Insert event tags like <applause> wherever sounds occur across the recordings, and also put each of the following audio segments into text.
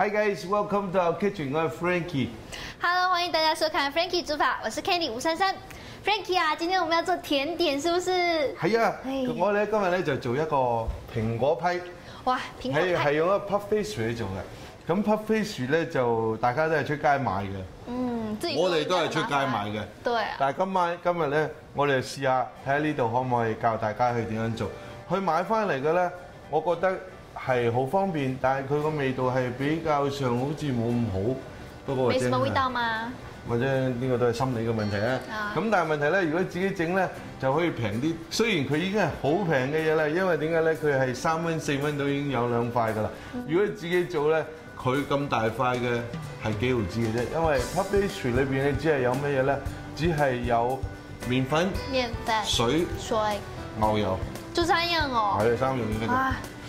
Hi guys, welcome to our kitchen. 我係 Frankie。Hello，欢迎大家收看 Frankie 煮法，我是 Candy 吴珊珊。Frankie 啊，今天我们要做甜点，是不是？係啊，係我哋咧今日咧就做一個蘋果批，哇，蘋果批，係係用一個 puff pastry 去做嘅。咁 puff pastry 咧就大家都係出街買嘅，嗯，自己我哋都係出街買麻煩嘅。對啊，但係今晚今日咧，我哋就試下睇下呢度可唔可以教大家去點樣做。去買翻嚟嘅咧，我覺得係好方便，但係佢個味道係比較上好似冇咁好。不過真係沒什麼味道嘛？或者呢個都係心理嘅問題啊啊。咁但係問題咧，如果自己整咧就可以平啲。雖然佢已經係好平嘅嘢啦，因為點解咧？佢係三蚊四蚊都已經有兩塊㗎啦。如果自己做咧，佢咁大塊嘅係幾毫子嘅啫。因為 puff pastry 裏邊咧只係有乜嘢咧？只係有麵粉、麵粉、水、水，牛油，就三樣哦。係三樣嘢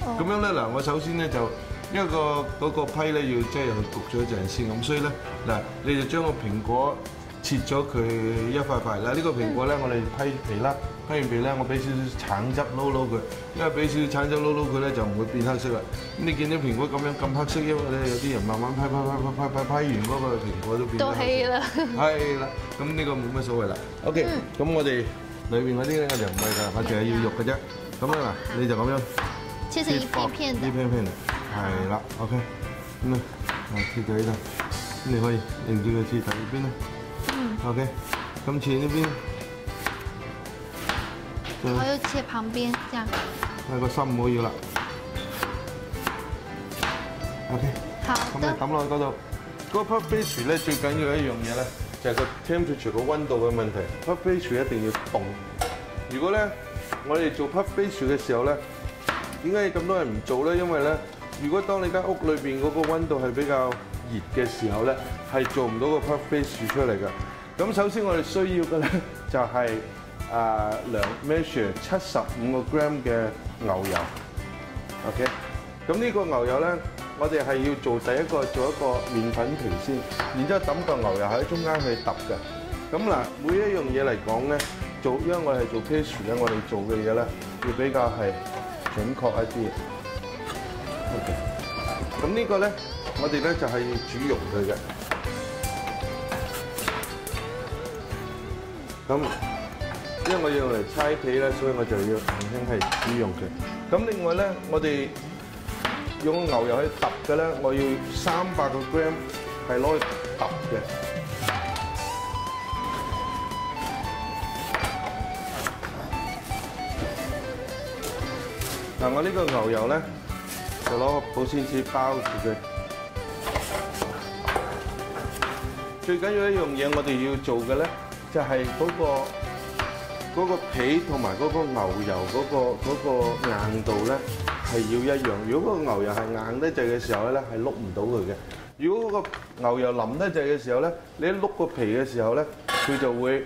咁樣咧嗱，我首先咧就因為個嗰個批咧要即係去焗咗一陣先，咁所以咧嗱，你就將個蘋果切咗佢一塊塊嗱。呢個蘋果咧，我哋批皮啦，批完皮咧，我俾少少橙汁撈撈佢，因為俾少少橙汁撈撈佢咧就唔會變黑色啦。咁你見到蘋果咁樣咁黑色，因為咧有啲人慢慢批批批批批批批完嗰個蘋果都變黑了。係啦，咁呢個冇乜所謂啦。OK，咁我哋裏邊嗰啲咧我就唔係㗎，我淨係要肉嘅啫。咁啊嗱，你就咁樣。切成一片片的一。片片的，係啦，OK，咁啊，啊切到呢度，咁你可以令住佢切第二邊啦，OK，咁切呢邊，就然後又切旁邊，這樣。係個心唔好要啦，OK，好咁你的。抌落去嗰度。嗰個 puff pastry 咧最緊要一樣嘢咧，就係個 temperature 個温度嘅問題。puff pastry 一定要凍。如果咧我哋做 puff pastry 嘅時候咧，點解咁多人唔做咧？因為咧，如果當你間屋裏邊嗰個温度係比較熱嘅時候咧，係做唔到個 puff pastry 出嚟嘅。咁首先我哋需要嘅咧 <laughs> 就係啊兩 measure 七十五個 gram 嘅牛油。OK，咁呢個牛油咧，我哋係要做第一個做一個麵粉皮先，然之後抌個牛油喺中間去揼嘅。咁嗱，每一樣嘢嚟講咧，做因為我哋做 pastry 咧，我哋做嘅嘢咧要比較係準確一啲。OK，咁呢個咧，我哋咧就係煮溶佢嘅。咁因為我要嚟猜皮咧，所以我就要輕輕係煮溶佢。咁另外咧，我哋用牛油去揼嘅咧，我要三百個 gram 係攞去揼嘅。嗱，我呢個牛油咧就攞個保鮮紙包住佢。最緊要一樣嘢，我哋要做嘅咧，就係嗰個嗰個皮同埋嗰個牛油嗰個嗰個硬度咧係要一樣。如果嗰個牛油係硬得滯嘅時候咧，係碌唔到佢嘅。如果個牛油淋得滯嘅時候咧，你一碌個皮嘅時候咧，佢就會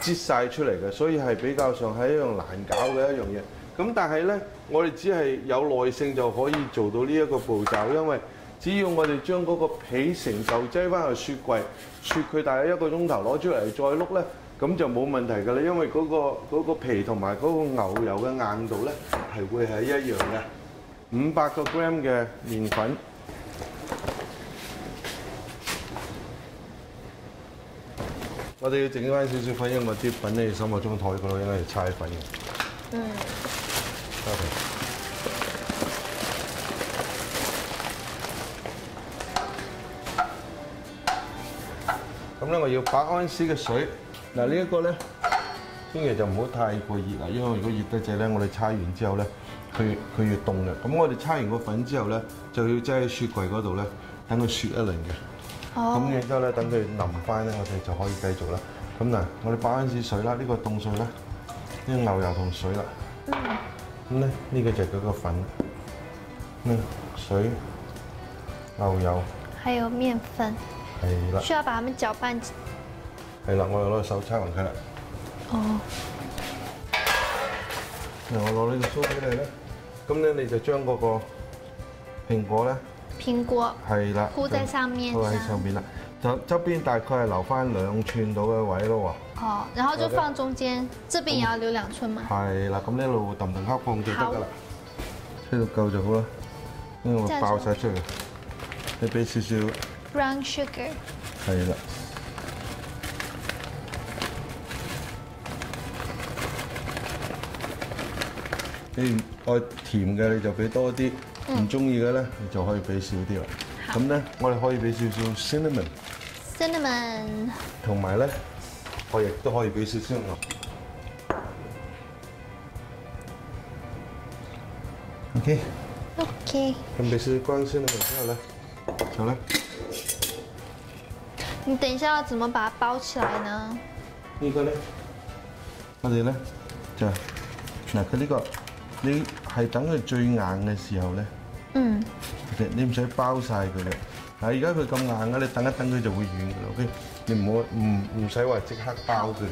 擠晒出嚟嘅，所以係比較上係一樣難搞嘅一樣嘢。咁但係咧，我哋只係有耐性就可以做到呢一個步驟，因為只要我哋將嗰個皮成就擠翻去雪櫃，雪佢大約一個鐘頭攞出嚟再碌咧，咁就冇問題㗎啦。因為嗰、個嗰個皮同埋嗰個牛油嘅硬度咧係會係一樣嘅。五百個 gram 嘅麵粉，我哋要整翻少少粉，因為啲粉咧心我中台嗰度應該係猜粉嘅。嗯，咁咧，我要百安士嘅水。嗱，呢一個咧，千祈就唔好太過熱啦，因為如果熱得滯咧，我哋搓完之後咧，佢佢要凍嘅。咁我哋搓完個粉之後咧，就要擠喺雪櫃嗰度咧，等佢雪一輪嘅。咁哦，然之後咧，等佢淋翻咧，我哋就可以繼續啦。咁嗱，我哋百安士水啦，呢個凍水啦，呢個牛油同水啦。咁咧，呢個就係嗰個粉，呢水、牛油。還有麵粉，係啦，需要把它們攪拌。係啦，我又攞手搓勻佢啦。哦，嗱，我攞呢個梳俾你咧，咁咧你就將嗰個蘋果咧，蘋果係啦，鋪在上面鋪喺上邊啦，就側邊大概係留翻兩寸到嘅位咯哦，然後就放中間，這邊也要留兩寸嘛喎。。係啦，咁呢一路揼揼黑放就得㗎啦，吹到夠就好啦，因為我爆晒出嚟。你俾少少 brown sugar，係啦。你愛甜嘅你就俾多啲，唔中意嘅咧你就可以俾少啲啦。咁咧，我哋可以俾少少 cinnamon，cinnamon，同埋咧，我亦都可以俾少少牛。OK，OK，咁俾少少乾 cinnamon 之後咧，就咧你等一下要怎麼把它包起來呢？呢個咧，我哋咧就嗱佢呢個，你係等佢最硬嘅時候咧。嗯，你唔使包晒佢嘅，嗱而家佢咁硬嘅，你等一等佢就會軟嘅啦。OK，你唔好唔唔使話即刻包佢嘅，